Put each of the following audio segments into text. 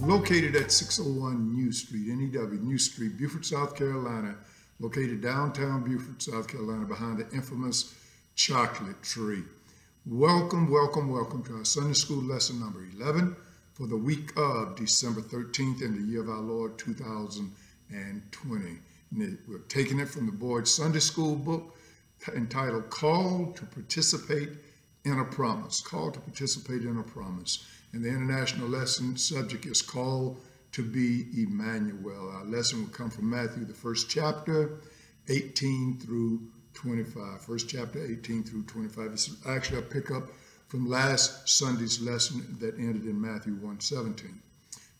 located at 601 New Street, NEW, New Street, Beaufort, South Carolina, located downtown Beaufort, South Carolina, behind the infamous chocolate tree. Welcome, welcome, welcome to our Sunday School lesson number 11 for the week of December 13th in the year of our Lord 2020. We're taking it from the Boyd Sunday School book entitled Call to Participate in a Promise. Call to Participate in a Promise. And the international lesson subject is called to be Emmanuel. Our lesson will come from Matthew, the first chapter, 18 through 25. First chapter, 18 through 25. This is actually a pickup from last Sunday's lesson that ended in Matthew 1:17.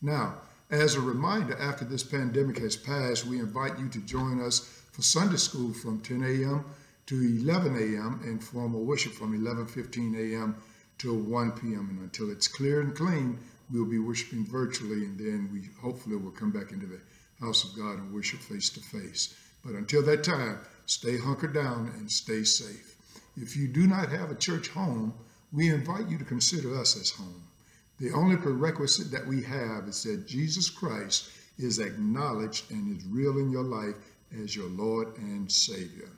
Now, as a reminder, after this pandemic has passed, we invite you to join us for Sunday school from 10 a.m. to 11 a.m. and formal worship from 11:15 a.m till 1 p.m. And until it's clear and clean, we'll be worshiping virtually, and then we hopefully will come back into the house of God and worship face to face. But until that time, stay hunkered down and stay safe. If you do not have a church home, we invite you to consider us as home. The only prerequisite that we have is that Jesus Christ is acknowledged and is real in your life as your Lord and Savior.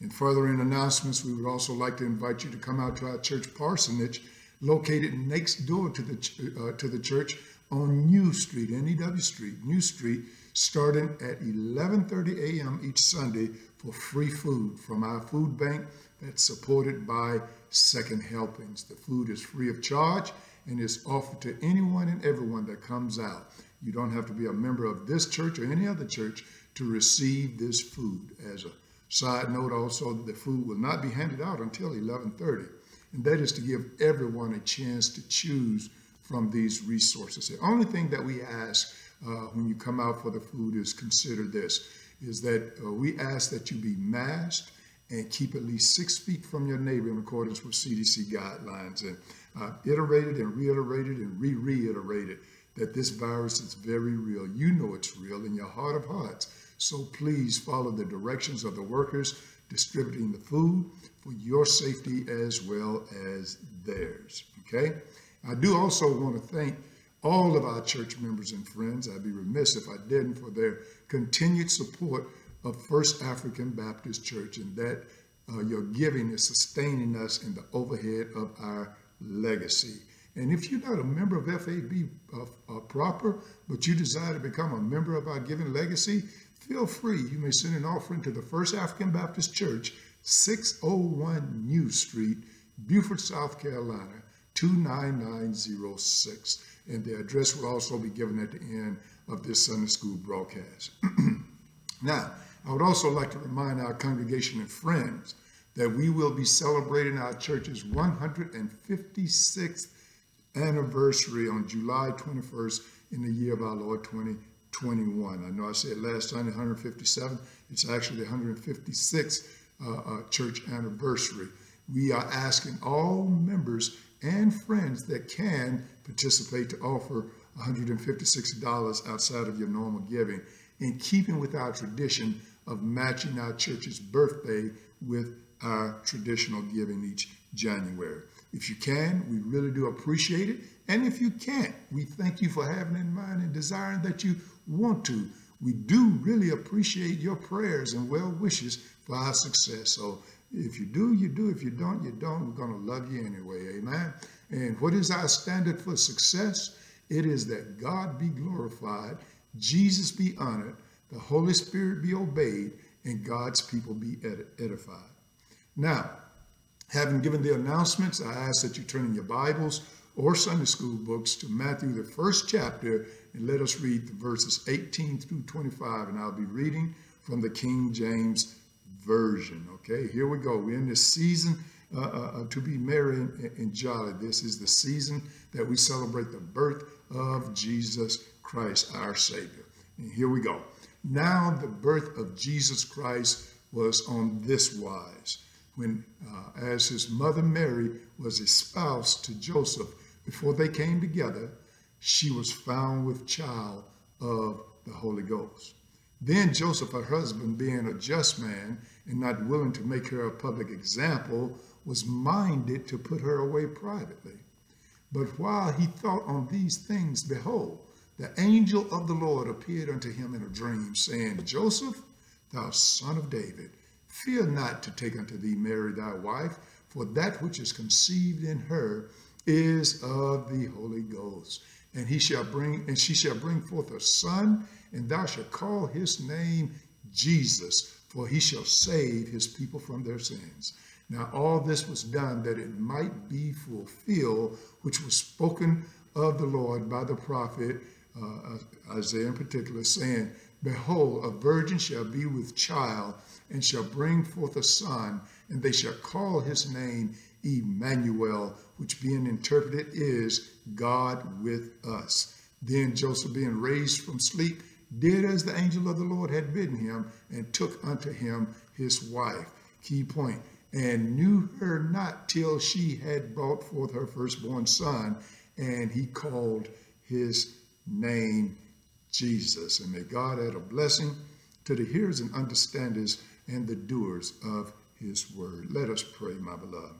In furthering announcements, we would also like to invite you to come out to our church parsonage located next door to the, uh, to the church on New Street, NEW Street, New Street, starting at 11.30 a.m. each Sunday for free food from our food bank that's supported by Second Helpings. The food is free of charge and is offered to anyone and everyone that comes out. You don't have to be a member of this church or any other church to receive this food as a Side note also that the food will not be handed out until 11:30, and that is to give everyone a chance to choose from these resources. The only thing that we ask uh, when you come out for the food is consider this: is that uh, we ask that you be masked and keep at least six feet from your neighbor in accordance with CDC guidelines. And I've iterated and reiterated and re-reiterated that this virus is very real. You know it's real in your heart of hearts. So please follow the directions of the workers distributing the food for your safety as well as theirs. Okay? I do also want to thank all of our church members and friends. I'd be remiss if I didn't for their continued support of First African Baptist Church and that uh, your giving is sustaining us in the overhead of our legacy. And if you're not a member of FAB uh, uh, proper, but you desire to become a member of our giving legacy, feel free. You may send an offering to the First African Baptist Church, 601 New Street, Beaufort, South Carolina, 29906. And the address will also be given at the end of this Sunday school broadcast. now, I would also like to remind our congregation and friends that we will be celebrating our church's 156th anniversary on July 21st in the year of our Lord 20. 21. I know I said last Sunday 157. It's actually the 156th uh, uh, church anniversary. We are asking all members and friends that can participate to offer $156 outside of your normal giving, in keeping with our tradition of matching our church's birthday with our traditional giving each January. If you can, we really do appreciate it. And if you can't, we thank you for having in mind and desiring that you want to. We do really appreciate your prayers and well wishes for our success. So if you do, you do. If you don't, you don't. We're going to love you anyway. Amen. And what is our standard for success? It is that God be glorified, Jesus be honored, the Holy Spirit be obeyed, and God's people be edified. Now, having given the announcements, I ask that you turn in your Bibles or Sunday school books to Matthew, the first chapter, and let us read the verses 18 through 25. And I'll be reading from the King James Version. Okay, here we go. We're in this season uh, uh, uh, to be merry and, and jolly. This is the season that we celebrate the birth of Jesus Christ, our Savior. And here we go. Now, the birth of Jesus Christ was on this wise. When, uh, as his mother Mary was espoused to Joseph, before they came together, she was found with child of the Holy Ghost. Then Joseph, her husband, being a just man and not willing to make her a public example, was minded to put her away privately. But while he thought on these things, behold, the angel of the Lord appeared unto him in a dream, saying, Joseph, thou son of David, fear not to take unto thee Mary thy wife, for that which is conceived in her is of the Holy Ghost. And he shall bring, and she shall bring forth a son, and thou shalt call his name Jesus, for he shall save his people from their sins. Now all this was done that it might be fulfilled, which was spoken of the Lord by the prophet uh, Isaiah in particular, saying, Behold, a virgin shall be with child, and shall bring forth a son, and they shall call his name Emmanuel, which being interpreted is God with us. Then Joseph, being raised from sleep, did as the angel of the Lord had bidden him, and took unto him his wife. Key point, and knew her not till she had brought forth her firstborn son, and he called his name Jesus. And may God add a blessing to the hearers and understanders and the doers of his word. Let us pray, my beloved.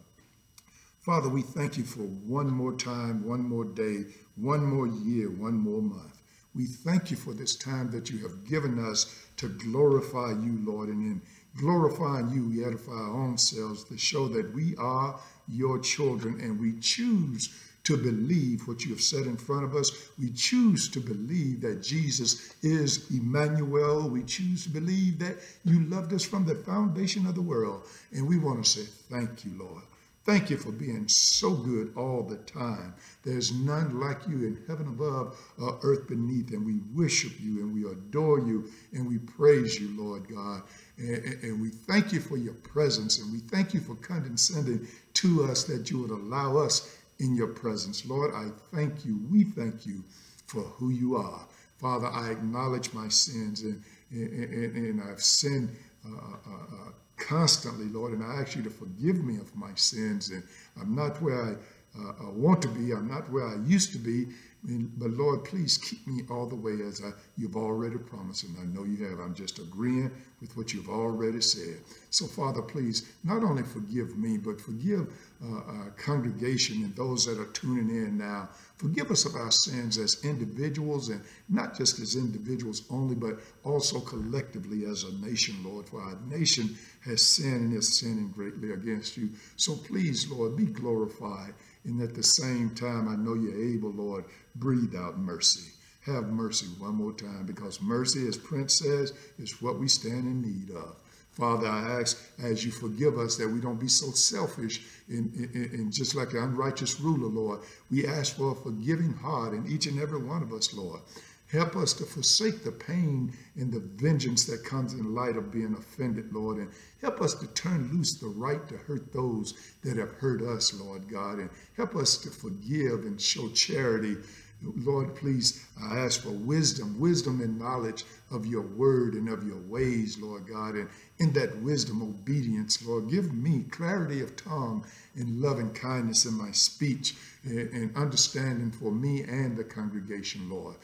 Father, we thank you for one more time, one more day, one more year, one more month. We thank you for this time that you have given us to glorify you, Lord, and in glorifying you, we edify our own selves to show that we are your children and we choose to believe what you have said in front of us. We choose to believe that Jesus is Emmanuel. We choose to believe that you loved us from the foundation of the world. And we want to say thank you, Lord. Thank you for being so good all the time. There's none like you in heaven above or earth beneath. And we worship you and we adore you and we praise you, Lord God. And, and, we thank you for your presence and we thank you for condescending to us that you would allow us in your presence. Lord, I thank you. We thank you for who you are. Father, I acknowledge my sins and, and, and I've sinned uh, uh, uh, constantly, Lord, and I ask you to forgive me of my sins. And I'm not where I uh, uh, want to be. I'm not where I used to be. But Lord, please keep me all the way as I, you've already promised, and I know you have. I'm just agreeing with what you've already said. So, Father, please not only forgive me, but forgive uh, our congregation and those that are tuning in now. Forgive us of our sins as individuals, and not just as individuals only, but also collectively as a nation, Lord. For our nation has sinned and is sinning greatly against you. So, please, Lord, be glorified. And at the same time, I know you're able, Lord, breathe out mercy. Have mercy one more time because mercy, as Prince says, is what we stand in need of. Father, I ask as you forgive us that we don't be so selfish and, just like an unrighteous ruler, Lord. We ask for a forgiving heart in each and every one of us, Lord. Help us to forsake the pain and the vengeance that comes in light of being offended, Lord. And help us to turn loose the right to hurt those that have hurt us, Lord God. And help us to forgive and show charity. Lord, please, I ask for wisdom, wisdom and knowledge of your word and of your ways, Lord God. And in that wisdom, obedience, Lord, give me clarity of tongue and loving kindness in my speech eh, and understanding for me and the congregation, Lord.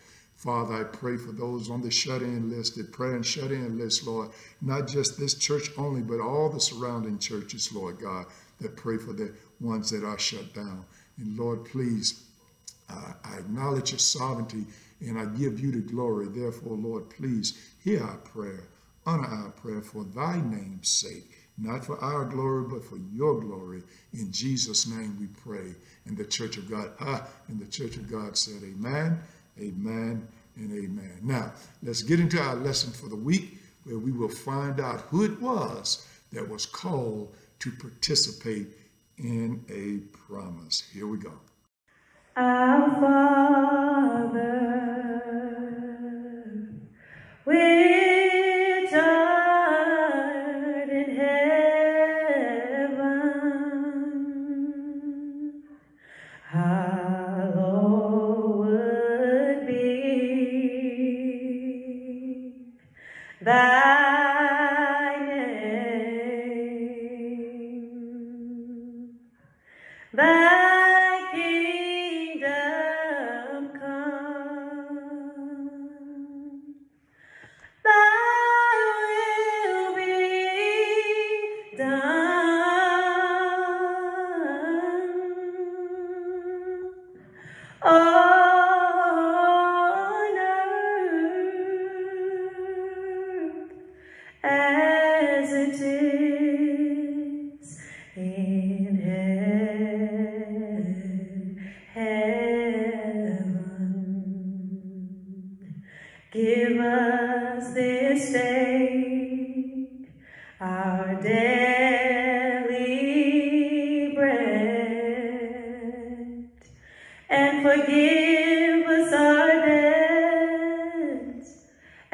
Father, I pray for those on the shut-in list, the prayer and shut-in list, Lord, not just this church only, but all the surrounding churches, Lord God, that pray for the ones that are shut down. And Lord, please, uh, I acknowledge your sovereignty and I give you the glory. Therefore, Lord, please hear our prayer, honor our prayer for thy name's sake, not for our glory, but for your glory. In Jesus' name we pray. And the church of God, ah, and the church of God said, Amen Amen and amen. Now, let's get into our lesson for the week where we will find out who it was that was called to participate in a promise. Here we go.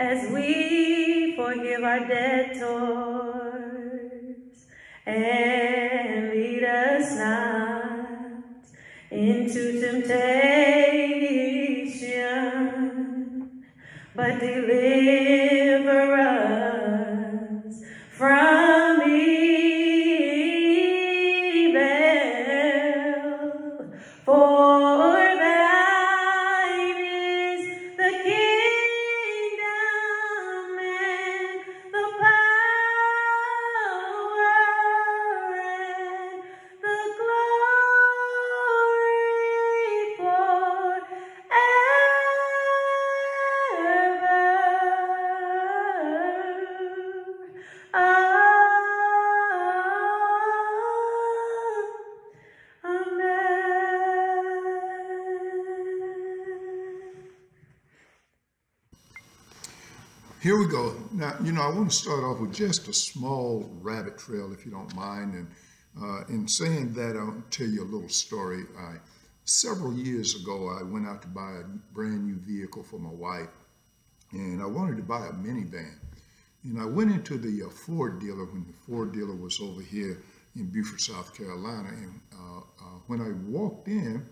As we forgive our debtors, to start off with just a small rabbit trail, if you don't mind. And uh, in saying that, I'll tell you a little story. I, several years ago, I went out to buy a brand new vehicle for my wife, and I wanted to buy a minivan. And I went into the uh, Ford dealer when the Ford dealer was over here in Beaufort, South Carolina. And uh, uh, when I walked in,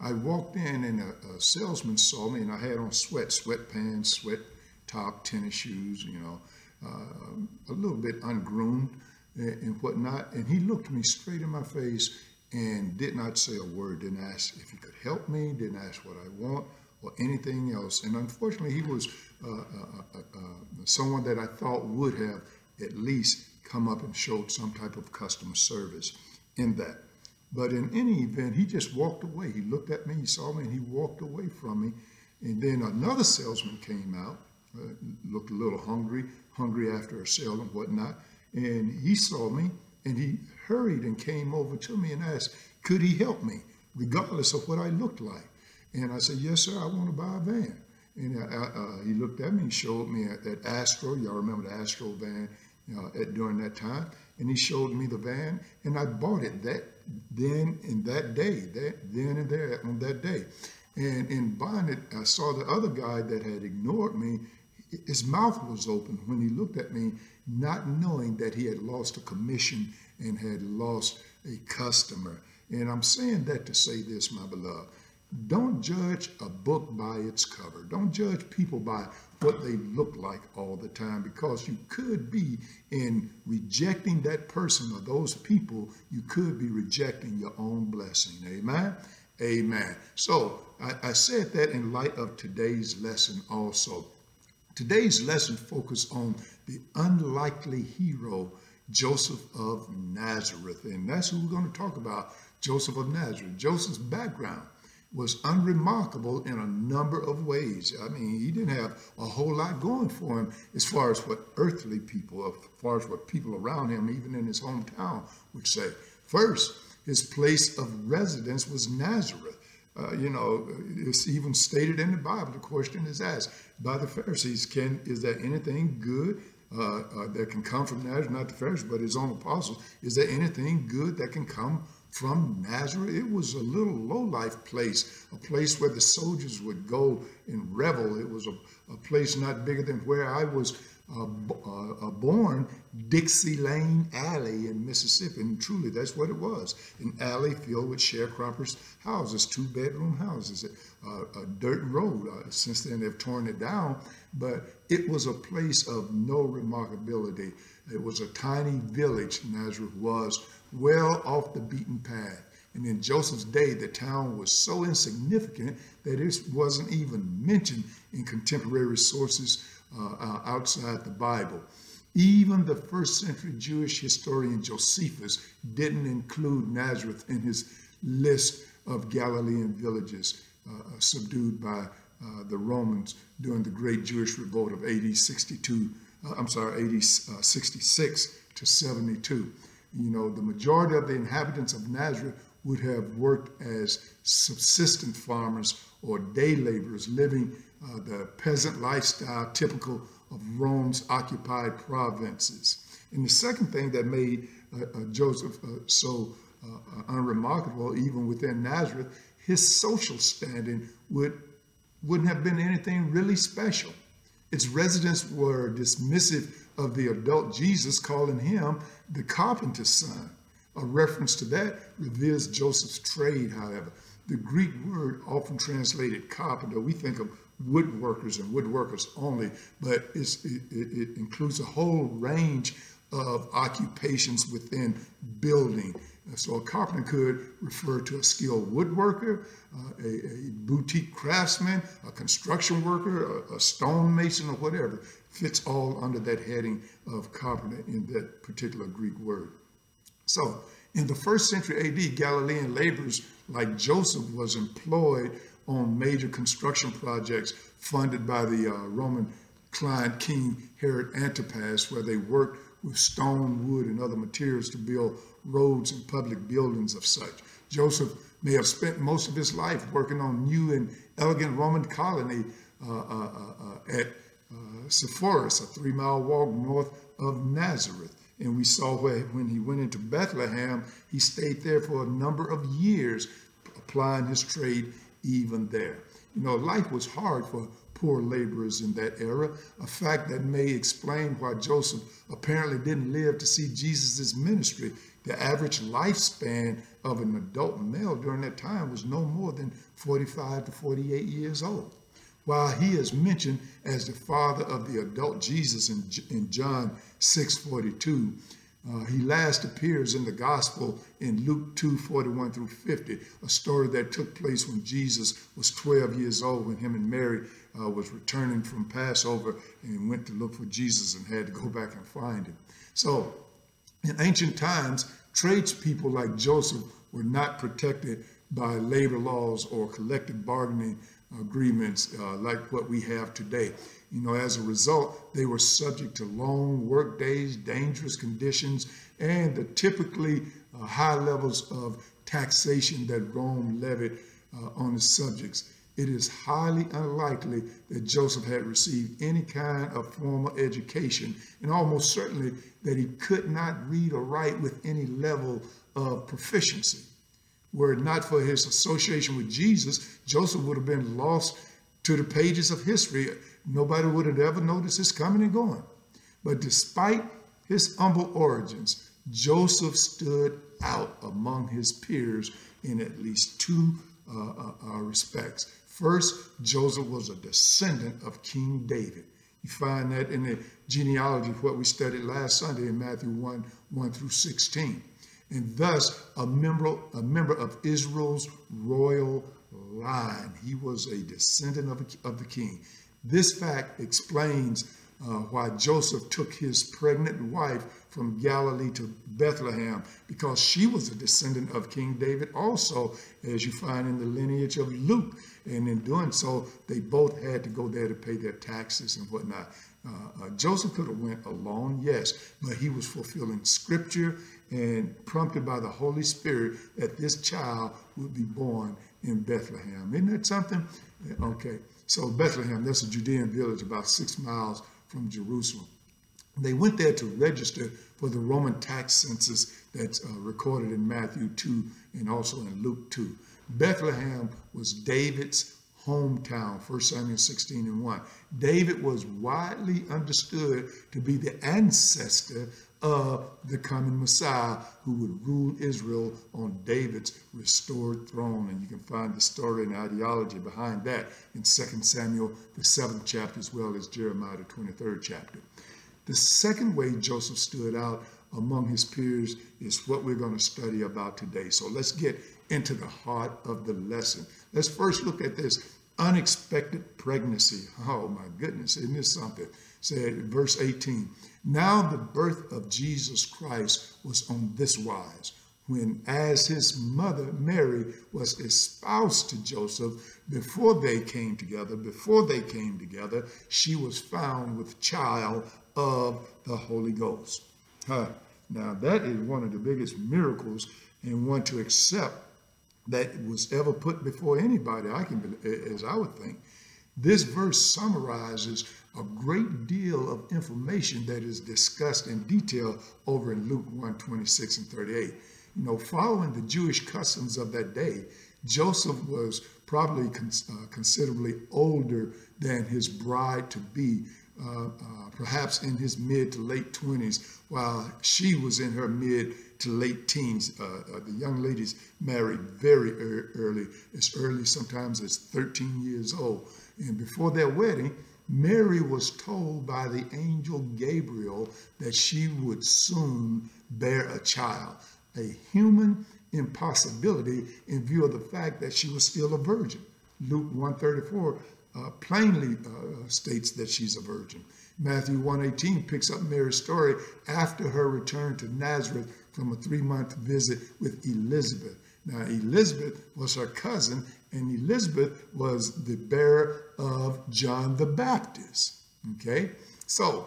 I walked in and a, a salesman saw me and I had on sweat, sweatpants, sweat top, tennis shoes, you know, a little bit ungroomed and, whatnot. And he looked me straight in my face and did not say a word, didn't ask if he could help me, didn't ask what I want or anything else. And unfortunately, he was uh, uh, uh, uh, someone that I thought would have at least come up and showed some type of customer service in that. But in any event, he just walked away. He looked at me, he saw me, and he walked away from me. And then another salesman came out, uh, looked a little hungry, hungry after a sale and whatnot. And he saw me and he hurried and came over to me and asked, could he help me, regardless of what I looked like? And I said, yes, sir, I want to buy a van. And uh, uh, he looked at me and showed me that Astro, y'all remember the Astro van uh, at, during that time, and he showed me the van, and I bought it that then in that day, that then and there on that day. And in buying it, I saw the other guy that had ignored me. His mouth was open when he looked at me, not knowing that he had lost a commission and had lost a customer. And I'm saying that to say this, my beloved. Don't judge a book by its cover. Don't judge people by what they look like all the time because you could be in rejecting that person or those people, you could be rejecting your own blessing. Amen. Amen. So I, I said that in light of today's lesson also. Today's lesson focused on the unlikely hero, Joseph of Nazareth. And that's who we're going to talk about, Joseph of Nazareth. Joseph's background was unremarkable in a number of ways. I mean, he didn't have a whole lot going for him as far as what earthly people, as far as what people around him, even in his hometown, would say. First, his place of residence was Nazareth. Uh, you know, it's even stated in the Bible. The question is asked by the Pharisees: Can is there anything good uh, uh, that can come from Nazareth? Not the Pharisees, but his own apostles. Is there anything good that can come from Nazareth? It was a little low-life place, a place where the soldiers would go and revel. It was a, a place not bigger than where I was uh, uh, born, Dixie Lane Alley in Mississippi. And truly, that's what it was an alley filled with sharecroppers' houses, two bedroom houses, a dirt road. Uh, since then, they've torn it down, but it was a place of no remarkability. It was a tiny village, Nazareth was, well off the beaten path. And in Joseph's day, the town was so insignificant that it wasn't even mentioned in contemporary sources uh, uh, outside the Bible. Even the first century Jewish historian Josephus didn't include Nazareth in his list of Galilean villages uh, subdued by uh, the Romans during the Great Jewish Revolt of AD 62, uh, I'm sorry, AD 66 to 72. You know, the majority of the inhabitants of Nazareth would have worked as subsistent farmers or day laborers living uh, the peasant lifestyle typical of Rome's occupied provinces. And the second thing that made uh, uh, Joseph uh, so unremarkable, even within Nazareth, his social standing would, wouldn't have been anything really special. Its residents were dismissive of the adult Jesus, calling him the carpenter's son. A reference to that reveals Joseph's trade, however. The Greek word, often translated carpenter, we think of woodworkers and woodworkers only, but it, it, includes a whole range of occupations within building. So a carpenter could refer to a skilled woodworker, uh, a, a, boutique craftsman, a construction worker, a, a stonemason, or whatever. Fits all under that heading of carpenter in that particular Greek word. So in the first century AD, Galilean laborers like Joseph was employed on major construction projects funded by the uh, Roman client King Herod Antipas, where they worked with stone, wood, and other materials to build roads and public buildings of such. Joseph may have spent most of his life working on new and elegant Roman colony uh, uh, uh at uh, Sepphoris, a three-mile walk north of Nazareth. And we saw where when he went into Bethlehem, he stayed there for a number of years, applying his trade even there. You know, life was hard for poor laborers in that era, a fact that may explain why Joseph apparently didn't live to see Jesus' ministry. The average lifespan of an adult male during that time was no more than 45 to 48 years old. While he is mentioned as the father of the adult Jesus in, in John 6:42, uh, he last appears in the gospel in Luke 2 41 through 50, a story that took place when Jesus was 12 years old, when him and Mary uh, was returning from Passover and went to look for Jesus and had to go back and find him. So, in ancient times, tradespeople like Joseph were not protected by labor laws or collective bargaining agreements uh, like what we have today. You know, as a result, they were subject to long work days, dangerous conditions, and the typically uh, high levels of taxation that Rome levied uh, on the subjects. It is highly unlikely that Joseph had received any kind of formal education, and almost certainly that he could not read or write with any level of proficiency. Were it not for his association with Jesus, Joseph would have been lost to the pages of history Nobody would have ever noticed his coming and going. But despite his humble origins, Joseph stood out among his peers in at least two uh, uh, uh, respects. First, Joseph was a descendant of King David. You find that in the genealogy of what we studied last Sunday in Matthew 1 1 through 16. And thus, a member, a member of Israel's royal line. He was a descendant of, of the king. This fact explains uh, why Joseph took his pregnant wife from Galilee to Bethlehem, because she was a descendant of King David also, as you find in the lineage of Luke. And in doing so, they both had to go there to pay their taxes and whatnot. Uh, uh, Joseph could have went alone, yes, but he was fulfilling scripture and prompted by the Holy Spirit that this child would be born in Bethlehem. Isn't that something? Okay. So Bethlehem, that's a Judean village about six miles from Jerusalem. They went there to register for the Roman tax census that's uh, recorded in Matthew 2 and also in Luke 2. Bethlehem was David's hometown, 1 Samuel 16 and 1. David was widely understood to be the ancestor of the coming Messiah who would rule Israel on David's restored throne. And you can find the story and ideology behind that in 2 Samuel, the seventh chapter, as well as Jeremiah, the 23rd chapter. The second way Joseph stood out among his peers is what we're going to study about today. So let's get into the heart of the lesson. Let's first look at this unexpected pregnancy. Oh my goodness, isn't this something? Said verse 18. Now the birth of Jesus Christ was on this wise, when as his mother Mary was espoused to Joseph, before they came together, before they came together, she was found with child of the Holy Ghost. Huh. Now that is one of the biggest miracles and one to accept that was ever put before anybody, I can, as I would think. This verse summarizes a great deal of information that is discussed in detail over in Luke 1 26 and 38. You know, following the Jewish customs of that day, Joseph was probably cons- uh, considerably older than his bride to be, uh, uh, perhaps in his mid to late 20s, while she was in her mid to late teens. Uh, uh, the young ladies married very early, as early sometimes as 13 years old. And before their wedding, Mary was told by the angel Gabriel that she would soon bear a child, a human impossibility in view of the fact that she was still a virgin. Luke 134 uh, plainly uh, states that she's a virgin. Matthew 118 picks up Mary's story after her return to Nazareth from a three-month visit with Elizabeth. Now, Elizabeth was her cousin, and Elizabeth was the bearer of John the Baptist. Okay, so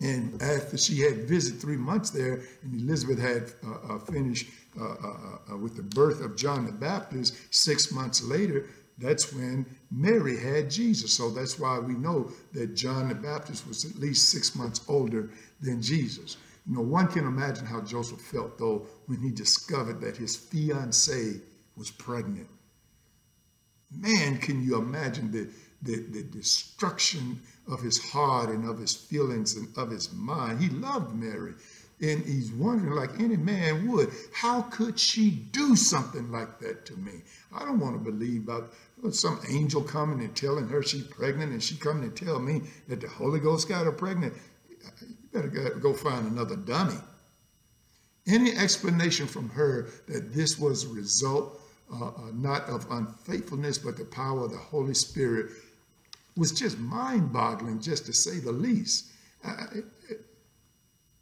and after she had visited three months there, and Elizabeth had uh, uh, finished uh, uh, uh, with the birth of John the Baptist six months later, that's when Mary had Jesus. So that's why we know that John the Baptist was at least six months older than Jesus. You know, one can imagine how Joseph felt, though, when he discovered that his fiancee was pregnant. Man, can you imagine the, the, the destruction of his heart and of his feelings and of his mind? He loved Mary. And he's wondering, like any man would, how could she do something like that to me? I don't want to believe about some angel coming and telling her she's pregnant and she coming and tell me that the Holy Ghost got her pregnant. You better go find another dummy. Any explanation from her that this was a result uh, uh, not of unfaithfulness, but the power of the Holy Spirit was just mind boggling, just to say the least. Uh,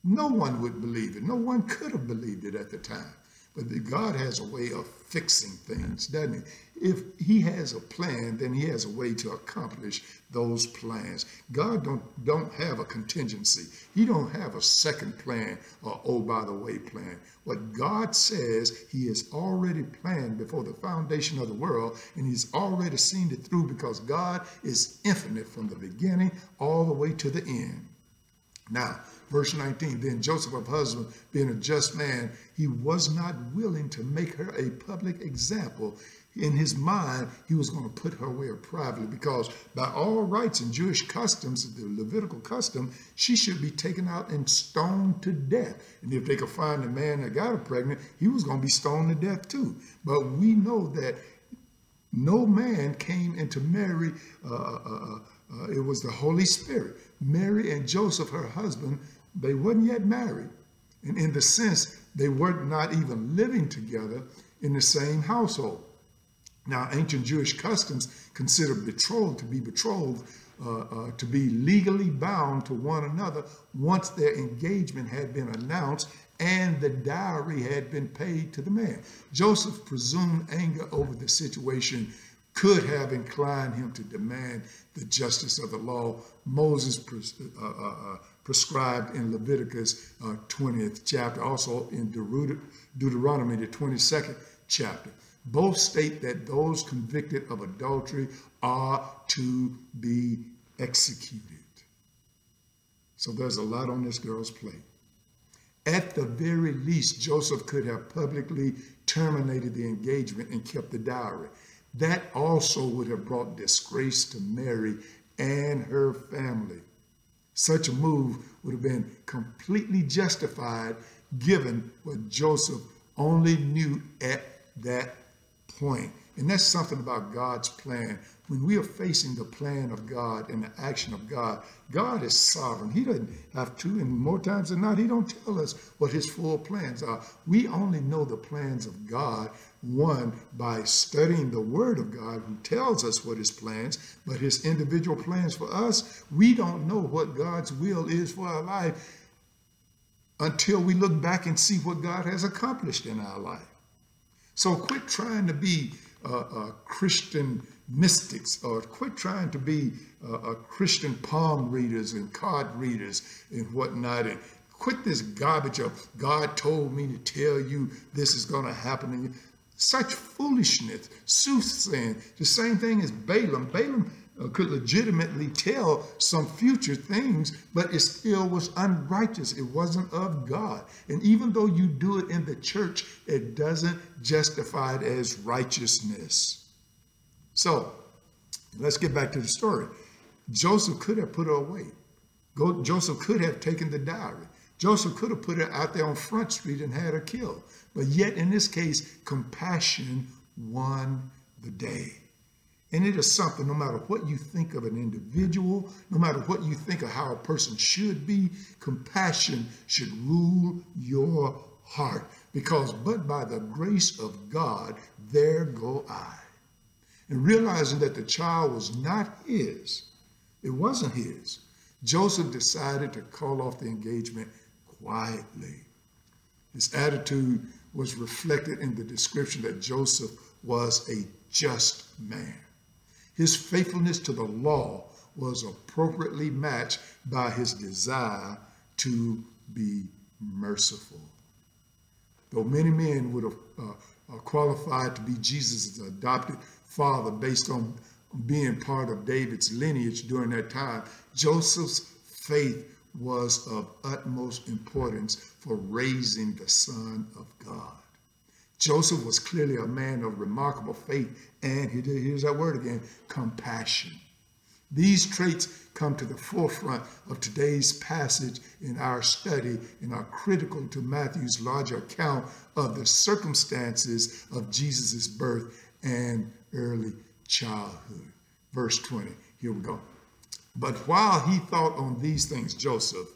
no one would believe it. No one could have believed it at the time. But God has a way of fixing things, doesn't he? If he has a plan, then he has a way to accomplish those plans. God don't don't have a contingency. He don't have a second plan or oh by the way plan. What God says, he has already planned before the foundation of the world, and he's already seen it through because God is infinite from the beginning all the way to the end. Now, verse 19, then Joseph, her husband, being a just man, he was not willing to make her a public example. In his mind, he was going to put her away privately because by all rights and Jewish customs, the Levitical custom, she should be taken out and stoned to death. And if they could find the man that got her pregnant, he was going to be stoned to death too. But we know that no man came into Mary, uh, uh, uh, uh it was the Holy Spirit. Mary and Joseph, her husband, they weren't yet married. And in the sense, they were not even living together in the same household. Now, ancient Jewish customs considered betrothed to be betrothed, uh, uh, to be legally bound to one another once their engagement had been announced and the dowry had been paid to the man. Joseph presumed anger over the situation could have inclined him to demand the justice of the law Moses pres uh, uh, uh prescribed in Leviticus 20th uh, chapter, also in Deut Deuteronomy, the 22nd chapter. Both state that those convicted of adultery are to be executed. So there's a lot on this girl's plate. At the very least, Joseph could have publicly terminated the engagement and kept the dowry. That also would have brought disgrace to Mary and her family. Such a move would have been completely justified given what Joseph only knew at that point. And that's something about God's plan. When we are facing the plan of God and the action of God, God is sovereign. He doesn't have to, and more times than not, he don't tell us what his full plans are. We only know the plans of God, one, by studying the word of God, who tells us what his plans, but his individual plans for us, we don't know what God's will is for our life until we look back and see what God has accomplished in our life. So quit trying to be uh, uh, Christian mystics or quit trying to be uh, Christian palm readers and card readers and whatnot and quit this garbage of God told me to tell you this is going to happen. Such foolishness, soothsaying, the same thing as Balaam. Balaam uh, could legitimately tell some future things, but it still was unrighteous. It wasn't of God. And even though you do it in the church, it doesn't justify it as righteousness. So let's get back to the story. Joseph could have put her away. Joseph could have taken the dowry. Joseph could have put her out there on Front Street and had her killed. But yet, in this case, compassion won the day. And it is something, no matter what you think of an individual, no matter what you think of how a person should be, compassion should rule your heart. Because, but by the grace of God, there go I. And realizing that the child was not his, it wasn't his, Joseph decided to call off the engagement quietly. His attitude was reflected in the description that Joseph was a just man. His faithfulness to the law was appropriately matched by his desire to be merciful. Though many men would have uh, uh, qualified to be Jesus' adopted father based on being part of David's lineage during that time, Joseph's faith was of utmost importance for raising the Son of God. Joseph was clearly a man of remarkable faith and, here's that word again, compassion. These traits come to the forefront of today's passage in our study and are critical to Matthew's larger account of the circumstances of Jesus' birth and early childhood. Verse 20, here we go. But while he thought on these things, Joseph,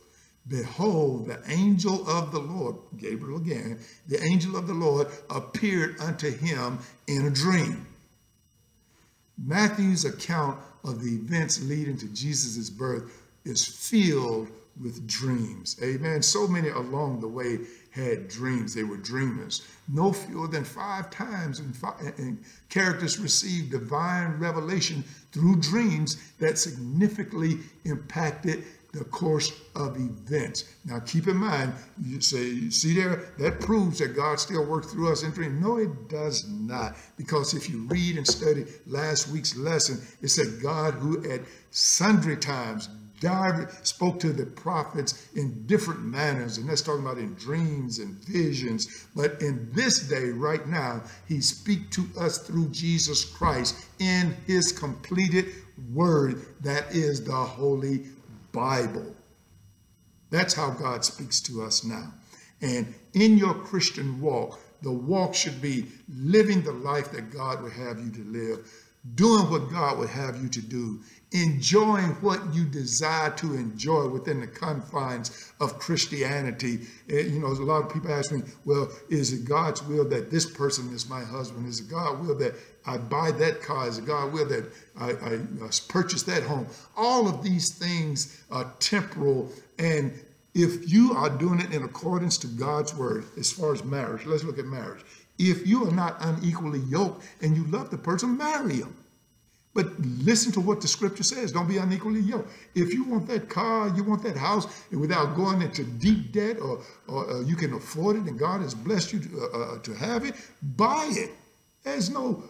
behold, the angel of the Lord, Gabriel again, the angel of the Lord appeared unto him in a dream. Matthew's account of the events leading to Jesus' birth is filled with dreams. Amen. So many along the way had dreams. They were dreamers. No fewer than five times, and, five, characters received divine revelation through dreams that significantly impacted the course of events. Now, keep in mind, you say, you see there, that proves that God still works through us in dreams. No, it does not. Because if you read and study last week's lesson, it said God who at sundry times spoke to the prophets in different manners, and that's talking about in dreams and visions. But in this day, right now, he speak to us through Jesus Christ in his completed word that is the Holy Bible. That's how God speaks to us now. And in your Christian walk, the walk should be living the life that God would have you to live, doing what God would have you to do, enjoying what you desire to enjoy within the confines of Christianity. Eh, you know, a lot of people ask me, well, is it God's will that this person is my husband? Is it God's will that I buy that car? Is it God's will that I, I uh, purchase that home? All of these things are temporal and if you are doing it in accordance to God's word, as far as marriage, let's look at marriage. If you are not unequally yoked and you love the person, marry him. But listen to what the scripture says. Don't be unequally yoked. If you want that car, you want that house, and without going into deep debt, or, or uh, you can afford it, and God has blessed you to, uh, uh, to have it, buy it. There's no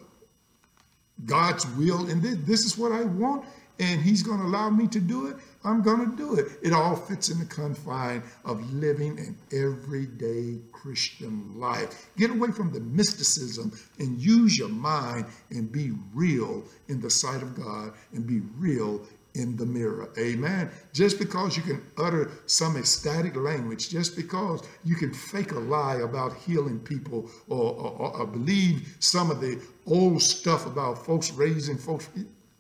God's will in this. This is what I want, and He's going to allow me to do it. I'm going to do it. It all fits in the confine of living an everyday Christian life. Get away from the mysticism and use your mind and be real in the sight of God and be real in the mirror. Amen. Just because you can utter some ecstatic language, just because you can fake a lie about healing people or, or, or believe some of the old stuff about folks raising folks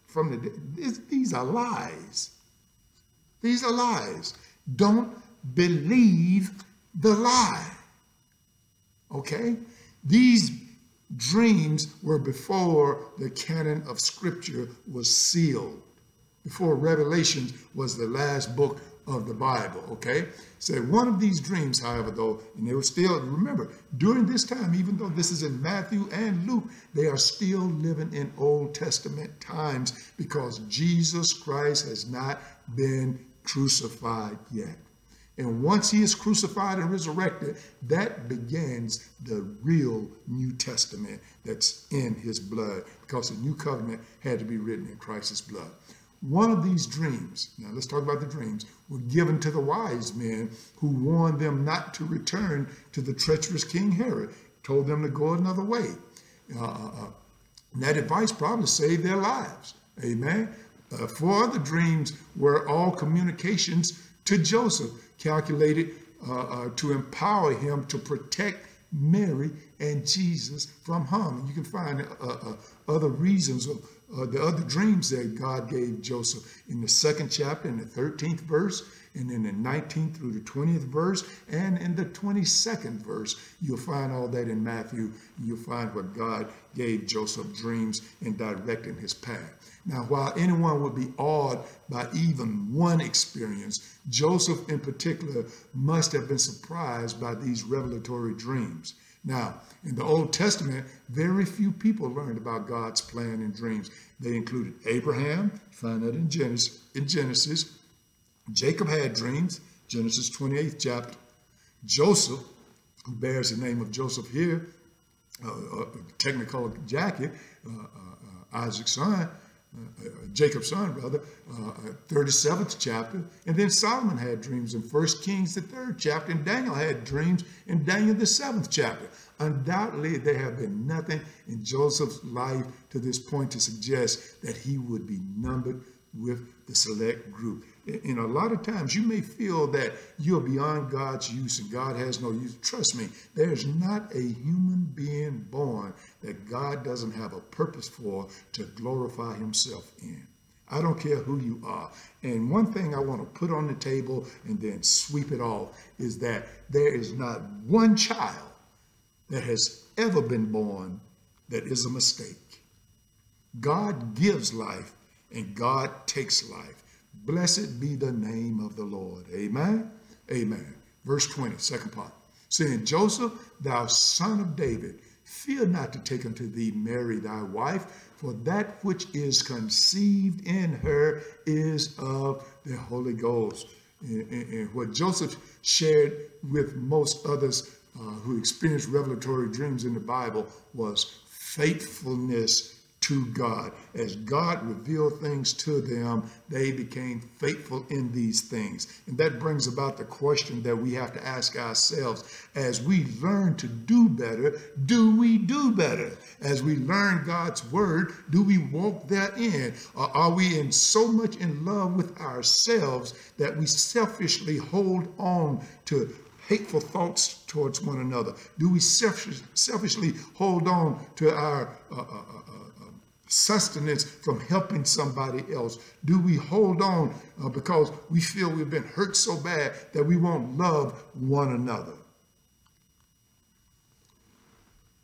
from the dead, these are lies. These are lies. Don't believe the lie. Okay? These dreams were before the canon of Scripture was sealed, before Revelation was the last book of the Bible. Okay? So one of these dreams, however, though, and they were still, remember, during this time, even though this is in Matthew and Luke, they are still living in Old Testament times because Jesus Christ has not been crucified yet. And once he is crucified and resurrected, that begins the real New Testament that's in his blood because the new covenant had to be written in Christ's blood. One of these dreams, now let's talk about the dreams, were given to the wise men who warned them not to return to the treacherous King Herod, told them to go another way. Uh, uh, uh that advice probably saved their lives. Amen. Uh, four other dreams were all communications to Joseph, calculated uh, uh, to empower him to protect Mary and Jesus from harm. And you can find other reasons of uh, the other dreams that God gave Joseph in the second chapter, in the 13th verse, and in the 19th through the 20th verse, and in the 22nd verse. You'll find all that in Matthew. You'll find what God gave Joseph dreams in directing his path. Now, while anyone would be awed by even one experience, Joseph in particular must have been surprised by these revelatory dreams. Now, in the Old Testament, very few people learned about God's plan and dreams. They included Abraham, find that in Genesis, in Genesis. Jacob had dreams, Genesis 28th chapter. Joseph, who bears the name of Joseph here, uh, uh, technical Jackie, uh, uh, uh Isaac's son, Jacob's son, brother, uh, 37th chapter. And then Solomon had dreams in 1 Kings, the third chapter, and Daniel had dreams in Daniel, the seventh chapter. Undoubtedly, there have been nothing in Joseph's life to this point to suggest that he would be numbered with the select group. And a lot of times you may feel that you're beyond God's use and God has no use. Trust me, there's not a human being born that God doesn't have a purpose for to glorify himself in. I don't care who you are. And one thing I want to put on the table and then sweep it off is that there is not one child that has ever been born that is a mistake. God gives life and God takes life. Blessed be the name of the Lord. Amen. Amen. Verse 20, second part. Saying, Joseph, thou son of David, fear not to take unto thee Mary thy wife, for that which is conceived in her is of the Holy Ghost. And, and, and what Joseph shared with most others uh, who experienced revelatory dreams in the Bible was faithfulness to God. As God revealed things to them, they became faithful in these things. And that brings about the question that we have to ask ourselves as we learn to do better, do we do better? As we learn God's word, do we walk therein? Or are we in so much in love with ourselves that we selfishly hold on to hateful thoughts towards one another? Do we selfish, selfishly hold on to our uh, uh, uh, sustenance from helping somebody else? Do we hold on uh, because we feel we've been hurt so bad that we won't love one another?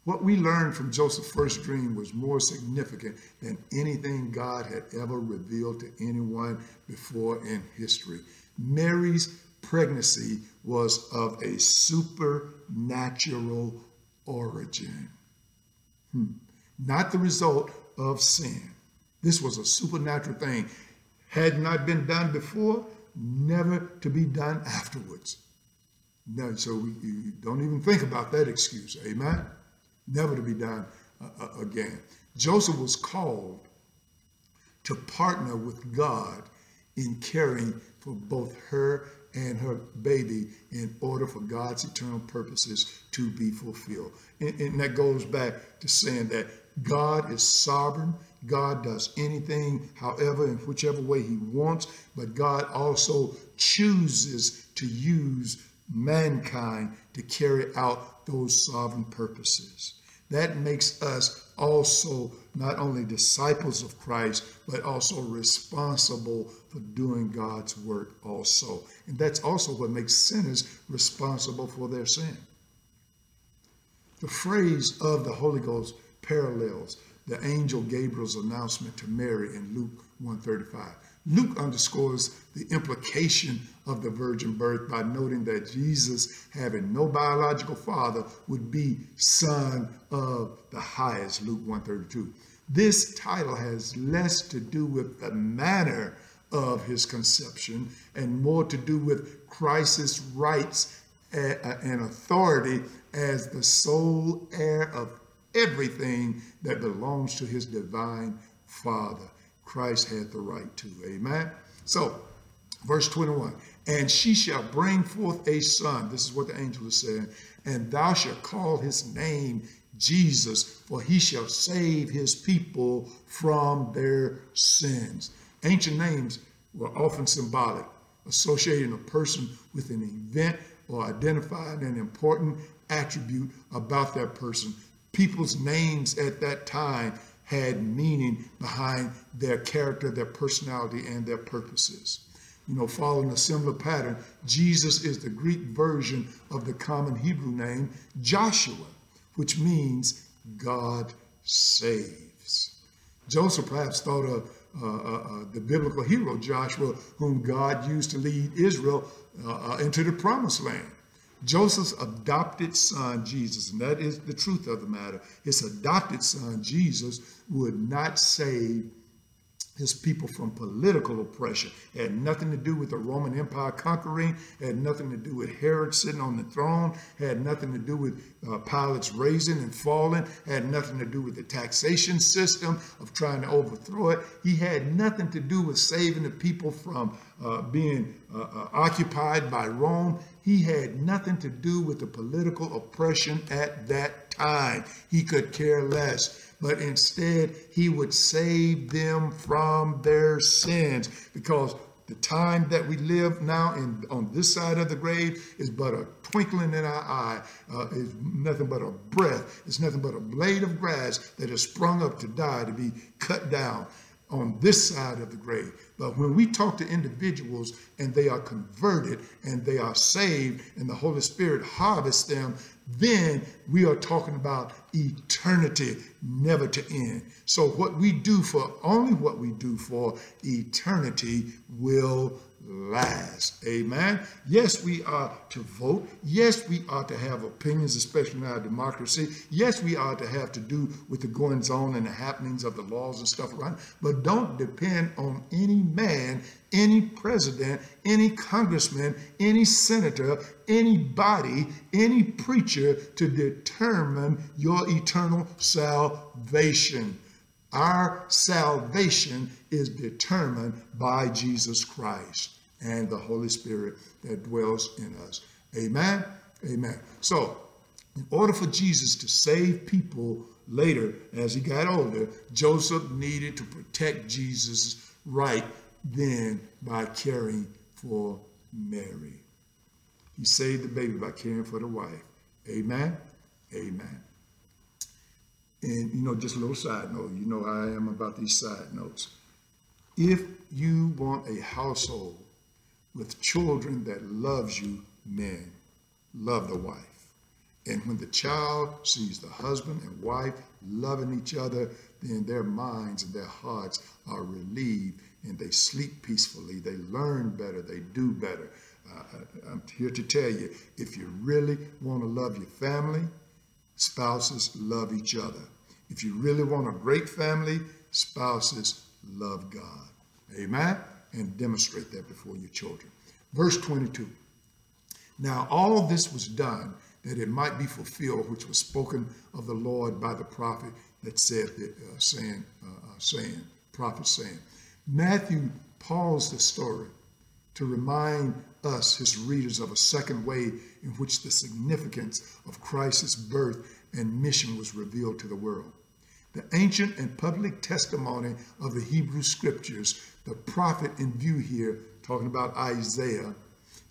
What we learned from Joseph's first dream was more significant than anything God had ever revealed to anyone before in history. Mary's pregnancy was of a supernatural origin. Hmm. Not the result of sin. This was a supernatural thing. Had not been done before, never to be done afterwards. No, so we, don't even think about that excuse. Amen. Never to be done uh, uh, again. Joseph was called to partner with God in caring for both her and her baby in order for God's eternal purposes to be fulfilled. And, and that goes back to saying that God is sovereign. God does anything, however, in whichever way he wants, but God also chooses to use mankind to carry out those sovereign purposes. That makes us also not only disciples of Christ, but also responsible for doing God's work also. And that's also what makes sinners responsible for their sin. The phrase of the Holy Ghost parallels the angel Gabriel's announcement to Mary in Luke 135. Luke underscores the implication of the virgin birth by noting that Jesus, having no biological father, would be son of the highest, Luke 132. This title has less to do with the manner of his conception and more to do with Christ's rights and authority as the sole heir of everything that belongs to his divine Father. Christ had the right to. Amen. So, verse 21 And she shall bring forth a son. This is what the angel is saying. And thou shalt call his name Jesus, for he shall save his people from their sins. Ancient names were often symbolic, associating a person with an event or identifying an important attribute about that person. People's names at that time had meaning behind their character, their personality, and their purposes. You know, following a similar pattern, Jesus is the Greek version of the common Hebrew name Joshua, which means God saves. Joseph perhaps thought of uh, uh, uh, the biblical hero Joshua, whom God used to lead Israel uh, uh, into the promised land. Joseph's adopted son, Jesus, and that is the truth of the matter, his adopted son, Jesus, would not save his people from political oppression. It had nothing to do with the Roman Empire conquering, it had nothing to do with Herod sitting on the throne, it had nothing to do with uh, Pilate's raising and falling, it had nothing to do with the taxation system of trying to overthrow it. He had nothing to do with saving the people from uh, being uh, uh occupied by Rome. He had nothing to do with the political oppression at that time. He could care less but instead he would save them from their sins because the time that we live now in on this side of the grave is but a twinkling in our eye uh, is nothing but a breath it's nothing but a blade of grass that has sprung up to die to be cut down on this side of the grave. But when we talk to individuals and they are converted and they are saved and the Holy Spirit harvests them, then we are talking about eternity, never to end. So what we do for only what we do for eternity will last. Amen. Yes, we are to vote. Yes, we are to have opinions, especially in our democracy. Yes, we are to have to do with the goings on and the happenings of the laws and stuff around. But don't depend on any man, any president, any congressman, any senator, anybody, any preacher to determine your eternal salvation. Our salvation is determined by Jesus Christ and the Holy Spirit that dwells in us. Amen. Amen. So, in order for Jesus to save people later, as he got older, Joseph needed to protect Jesus' right then by caring for Mary. He saved the baby by caring for the wife. Amen. Amen. And, you know, just a little side note, you know I am about these side notes. If you want a household with children that loves you, men, love the wife. And when the child sees the husband and wife loving each other, then their minds and their hearts are relieved and they sleep peacefully. They learn better. They do better. Uh, I'm here to tell you if you really want to love your family, spouses love each other. If you really want a great family, spouses love God. Amen? And demonstrate that before your children. Verse 22. Now all this was done that it might be fulfilled, which was spoken of the Lord by the prophet that said, that, uh, saying, uh, uh saying, prophet saying. Matthew paused the story to remind us, his readers, of a second way in which the significance of Christ's birth and mission was revealed to the world. The ancient and public testimony of the Hebrew scriptures, the prophet in view here, talking about Isaiah,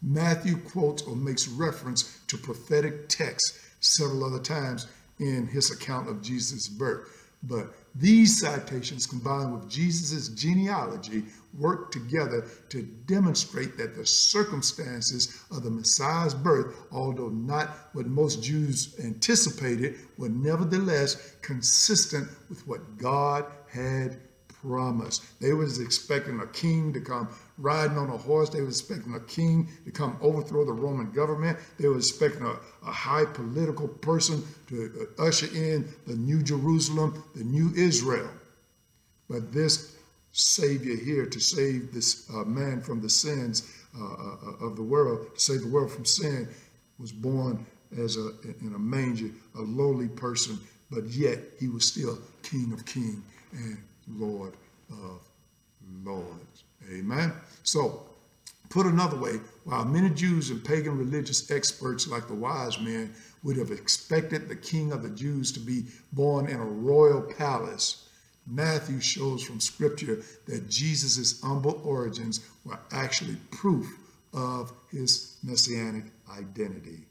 Matthew quotes or makes reference to prophetic texts several other times in his account of Jesus' birth. But these citations combined with Jesus' genealogy work together to demonstrate that the circumstances of the Messiah's birth, although not what most Jews anticipated, were nevertheless consistent with what God had promised. They was expecting a king to come riding on a horse. They was expecting a king to come overthrow the Roman government. They were expecting a, a high political person to uh, usher in the new Jerusalem, the new Israel. But this Savior here to save this uh, man from the sins uh, uh, of the world, to save the world from sin, was born as a in a manger, a lowly person, but yet he was still King of Kings and Lord of Lords. Amen. So, put another way, while many Jews and pagan religious experts like the wise men would have expected the king of the Jews to be born in a royal palace, Matthew shows from scripture that Jesus' humble origins were actually proof of his messianic identity.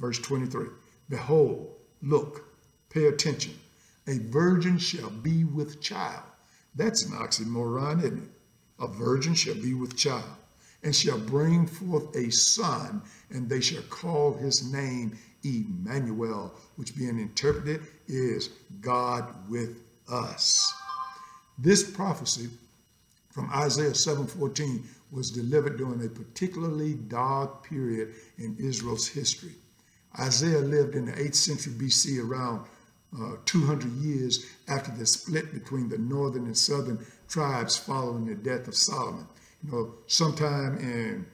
Verse 23 Behold, look, pay attention. A virgin shall be with child. That's an oxymoron, isn't it? A virgin shall be with child, and shall bring forth a son, and they shall call his name Emmanuel, which being interpreted is God with us. This prophecy from Isaiah 7:14 was delivered during a particularly dark period in Israel's history. Isaiah lived in the 8th century BC around uh, 200 years after the split between the northern and southern tribes following the death of Solomon. You know, sometime in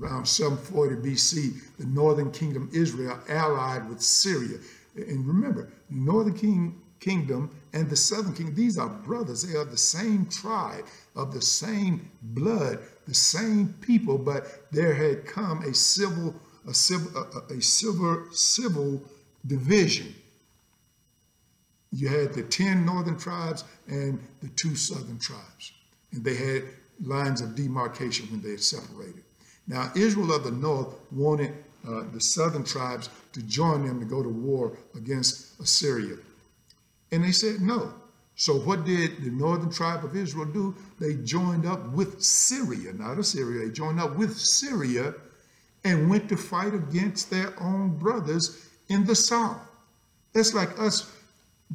around 740 BC, the northern kingdom Israel allied with Syria. And remember, northern king, kingdom and the southern kingdom, these are brothers. They are the same tribe, of the same blood, the same people, but there had come a civil, a civil, a, a civil, civil division. You had the 10 northern tribes and the two southern tribes. And they had lines of demarcation when they separated. Now, Israel of the north wanted uh, the southern tribes to join them to go to war against Assyria. And they said no. So what did the northern tribe of Israel do? They joined up with Syria, not Assyria. They joined up with Syria and went to fight against their own brothers in the south. That's like us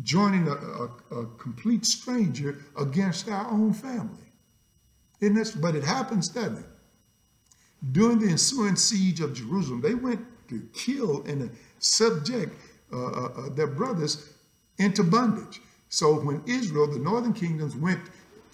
joining a, a, a complete stranger against our own family. Isn't this, but it happens, doesn't it? During the ensuing siege of Jerusalem, they went to kill and subject uh, uh, uh their brothers into bondage. So when Israel, the northern kingdoms, went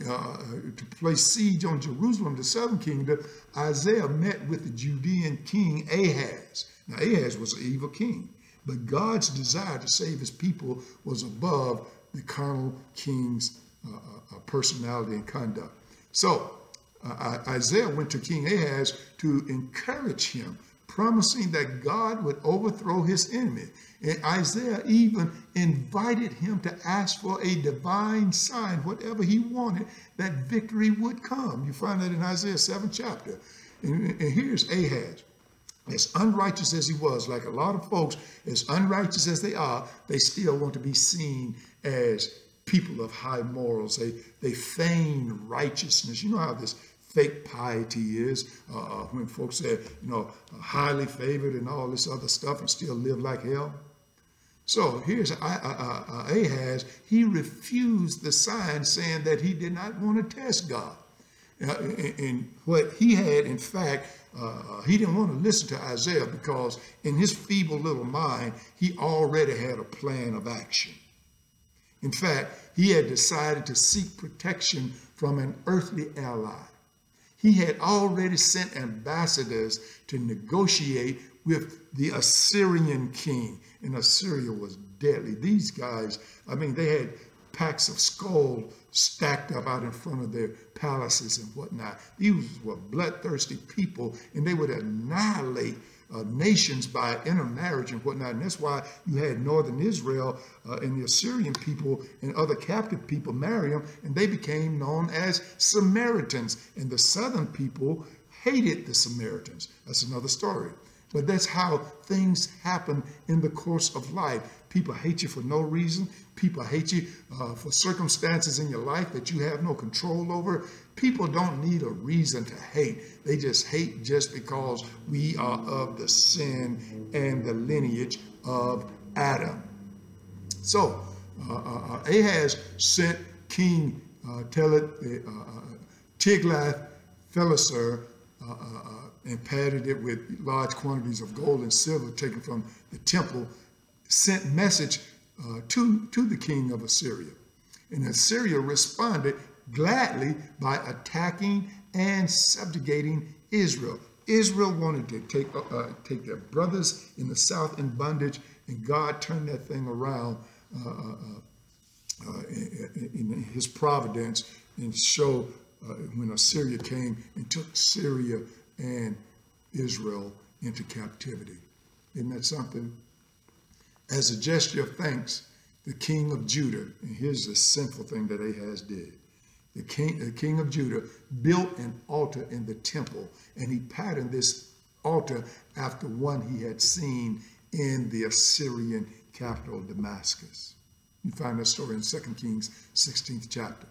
uh, to place siege on Jerusalem, the southern kingdom, Isaiah met with the Judean king Ahaz. Now, Ahaz was an evil king, but God's desire to save his people was above the carnal king's uh, uh, uh personality and conduct. So uh, Isaiah went to King Ahaz to encourage him promising that God would overthrow his enemy. And Isaiah even invited him to ask for a divine sign, whatever he wanted, that victory would come. You find that in Isaiah 7 chapter. And, and here's Ahaz. As unrighteous as he was, like a lot of folks, as unrighteous as they are, they still want to be seen as people of high morals. They, they feign righteousness. You know how this fake piety is uh, uh, when folks say, you know, highly favored and all this other stuff and still live like hell. So here's uh, uh, uh, Ahaz. He refused the sign saying that he did not want to test God. and what he had, in fact, uh, he didn't want to listen to Isaiah because in his feeble little mind, he already had a plan of action. In fact, he had decided to seek protection from an earthly ally. He had already sent ambassadors to negotiate with the Assyrian king, and Assyria was deadly. These guys, I mean, they had packs of skulls stacked up out in front of their palaces and whatnot. These were bloodthirsty people, and they would annihilate uh, nations by intermarriage and whatnot. And that's why you had northern Israel uh, and the Assyrian people and other captive people marry them, and they became known as Samaritans. And the southern people hated the Samaritans. That's another story. But that's how things happen in the course of life. People hate you for no reason. People hate you uh, for circumstances in your life that you have no control over. People don't need a reason to hate. They just hate just because we are of the sin and the lineage of Adam. So uh, uh, uh Ahaz sent King uh, Telet, uh, uh, Tiglath-Pileser and padded it with large quantities of gold and silver taken from the temple, sent message uh, to, to the king of Assyria. And Assyria responded gladly by attacking and subjugating Israel. Israel wanted to take, uh, uh, take their brothers in the south in bondage, and God turned that thing around uh, uh, in, in, his providence and show uh, when Assyria came and took Syria and Israel into captivity. Isn't that something? As a gesture of thanks, the king of Judah, and here's the sinful thing that Ahaz did. The king, the king of Judah built an altar in the temple, and he patterned this altar after one he had seen in the Assyrian capital, Damascus. You find that story in 2 Kings 16th chapter.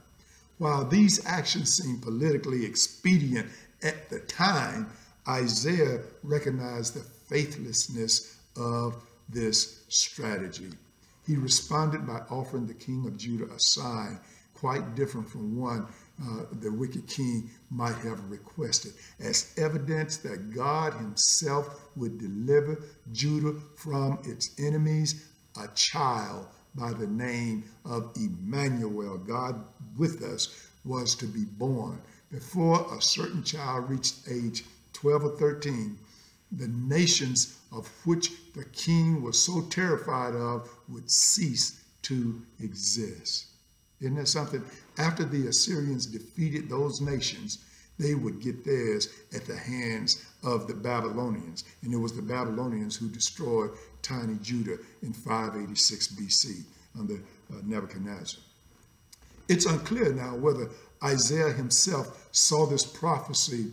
While these actions seemed politically expedient at the time, Isaiah recognized the faithlessness of this strategy. He responded by offering the king of Judah a sign quite different from one uh, the wicked king might have requested, as evidence that God himself would deliver Judah from its enemies, a child by the name of Emmanuel, God with us, was to be born. Before a certain child reached age 12 or 13, the nations of which the king was so terrified of would cease to exist. Isn't that something? After the Assyrians defeated those nations, they would get theirs at the hands of the Babylonians. And it was the Babylonians who destroyed tiny Judah in 586 BC under uh, Nebuchadnezzar. It's unclear now whether Isaiah himself saw this prophecy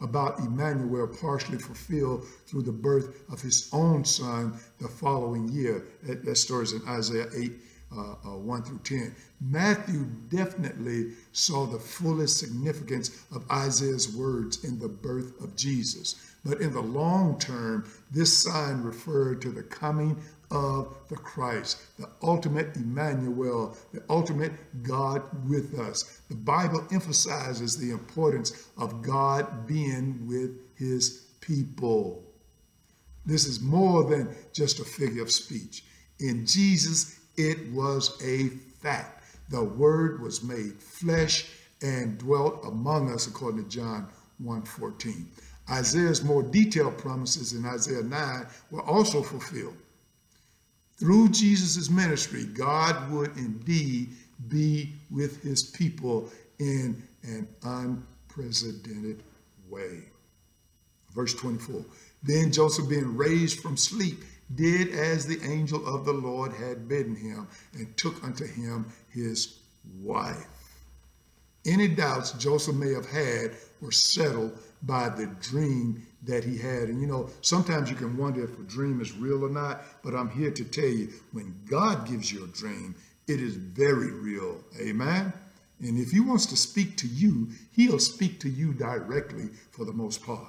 about Emmanuel partially fulfilled through the birth of his own son the following year. That, that story is in Isaiah 8, uh, uh, 1 through 10. Matthew definitely saw the fullest significance of Isaiah's words in the birth of Jesus. But in the long term, this sign referred to the coming of the Christ, the ultimate Emmanuel, the ultimate God with us. The Bible emphasizes the importance of God being with his people. This is more than just a figure of speech. In Jesus, it was a fact. The Word was made flesh and dwelt among us, according to John 1.14. Isaiah's more detailed promises in Isaiah 9 were also fulfilled. Through Jesus' ministry, God would indeed be with his people in an unprecedented way. Verse 24 Then Joseph, being raised from sleep, did as the angel of the Lord had bidden him, and took unto him his wife. Any doubts Joseph may have had were settled by the dream that he had. And you know, sometimes you can wonder if a dream is real or not, but I'm here to tell you when God gives you a dream, it is very real. Amen. And if he wants to speak to you, he'll speak to you directly for the most part.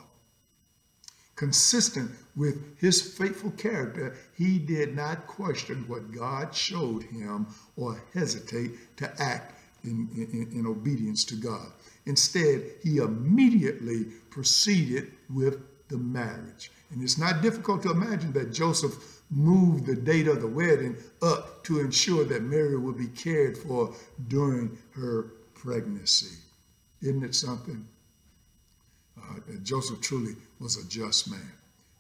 Consistent with his faithful character, he did not question what God showed him or hesitate to act in, in, in obedience to God. Instead, he immediately proceeded with the marriage. And it's not difficult to imagine that Joseph moved the date of the wedding up to ensure that Mary would be cared for during her pregnancy. Isn't it something? Uh, Joseph truly was a just man.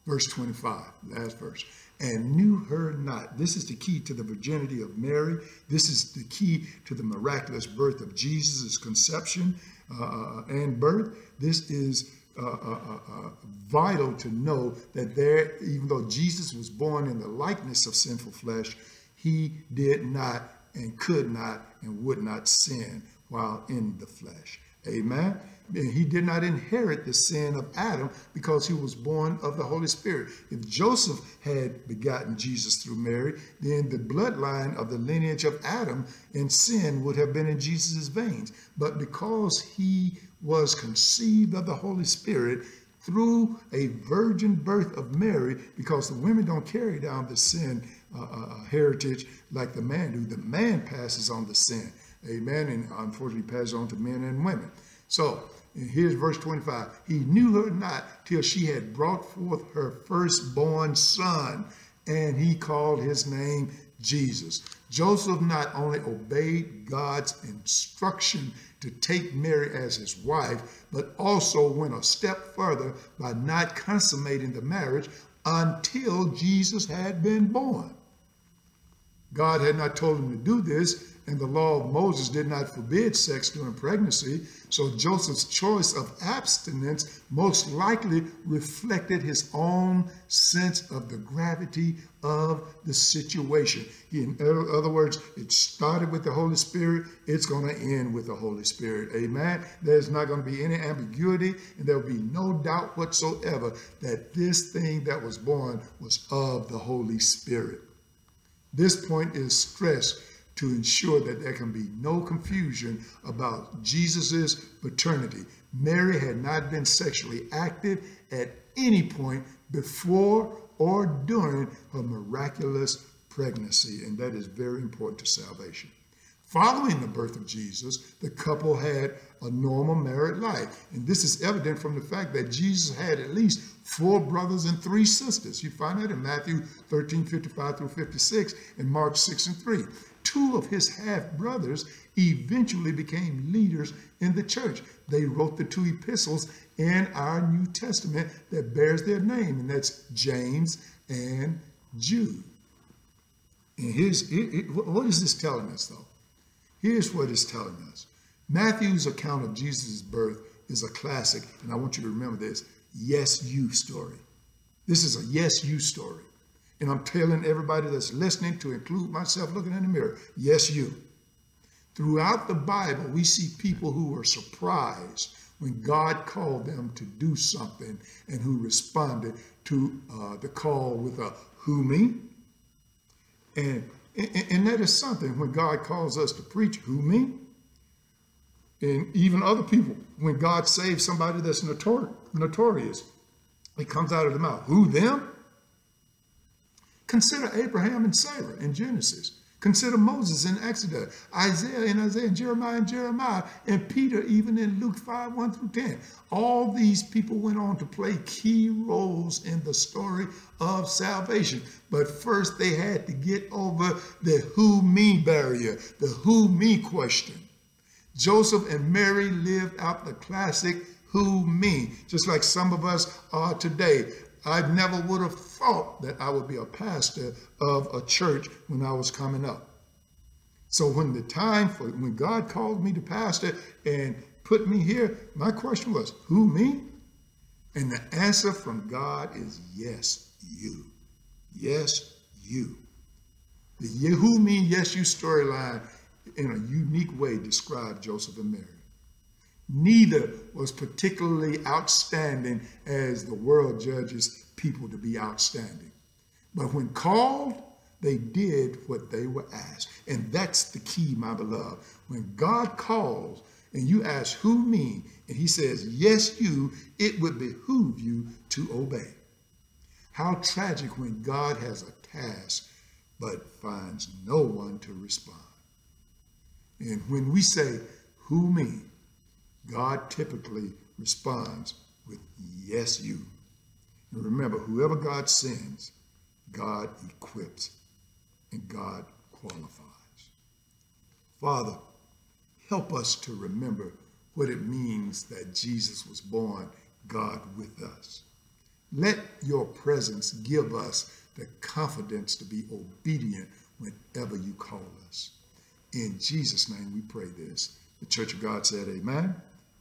Verse 25, last verse. And knew her not. This is the key to the virginity of Mary. This is the key to the miraculous birth of Jesus' conception uh, uh and birth. This is uh, uh, uh, vital to know that there, even though Jesus was born in the likeness of sinful flesh, he did not and could not and would not sin while in the flesh. Amen. He did not inherit the sin of Adam because he was born of the Holy Spirit. If Joseph had begotten Jesus through Mary, then the bloodline of the lineage of Adam and sin would have been in Jesus' veins. But because he was conceived of the Holy Spirit through a virgin birth of Mary, because the women don't carry down the sin uh, uh, uh heritage like the man do. The man passes on the sin. Amen. And unfortunately passes on to men and women. So here's verse 25. He knew her not till she had brought forth her firstborn son, and he called his name Jesus. Joseph not only obeyed God's instruction to take Mary as his wife, but also went a step further by not consummating the marriage until Jesus had been born. God had not told him to do this, and the law of Moses did not forbid sex during pregnancy. So Joseph's choice of abstinence most likely reflected his own sense of the gravity of the situation. In other words, it started with the Holy Spirit, it's going to end with the Holy Spirit. Amen. There's not going to be any ambiguity, and there will be no doubt whatsoever that this thing that was born was of the Holy Spirit. This point is stressed to ensure that there can be no confusion about Jesus' paternity. Mary had not been sexually active at any point before or during her miraculous pregnancy, and that is very important to salvation. Following the birth of Jesus, the couple had a normal married life. And this is evident from the fact that Jesus had at least four brothers and three sisters. You find that in Matthew 13, 55 through 56, and Mark 6 and 3. Two of his half brothers eventually became leaders in the church. They wrote the two epistles in our New Testament that bears their name, and that's James and Jude. And here's, what is this telling us, though? Here's what it's telling us. Matthew's account of Jesus' birth is a classic, and I want you to remember this yes, you story. This is a yes, you story. And I'm telling everybody that's listening, to include myself looking in the mirror, yes, you. Throughout the Bible, we see people who were surprised when God called them to do something and who responded to uh, the call with a who me. And and, and that is something when God calls us to preach, who me? And even other people, when God saves somebody that's notor notorious, it comes out of the mouth. Who them? Consider Abraham and Sarah in Genesis. Consider Moses in Exodus, Isaiah in Isaiah, and Jeremiah in Jeremiah, and Peter even in Luke 5, 1 through 10. All these people went on to play key roles in the story of salvation. But first they had to get over the who me barrier, the who me question. Joseph and Mary lived out the classic who me, just like some of us are today. I never would have thought that I would be a pastor of a church when I was coming up. So when the time for when God called me to pastor and put me here, my question was, who me? And the answer from God is yes, you. Yes, you. The who me, yes, you storyline in a unique way described Joseph and Mary. Neither was particularly outstanding as the world judges people to be outstanding. But when called, they did what they were asked. And that's the key, my beloved. When God calls and you ask, Who me? And he says, Yes, you, it would behoove you to obey. How tragic when God has a task but finds no one to respond. And when we say, Who me? God typically responds with, Yes, you. And remember, whoever God sends, God equips and God qualifies. Father, help us to remember what it means that Jesus was born God with us. Let your presence give us the confidence to be obedient whenever you call us. In Jesus' name we pray this. The Church of God said, Amen.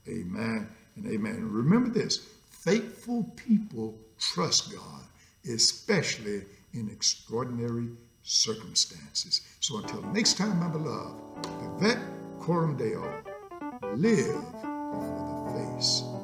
Amen and amen. Remember this faithful people trust God, especially in extraordinary circumstances. So until next time, my beloved, vet coram deo, live before the face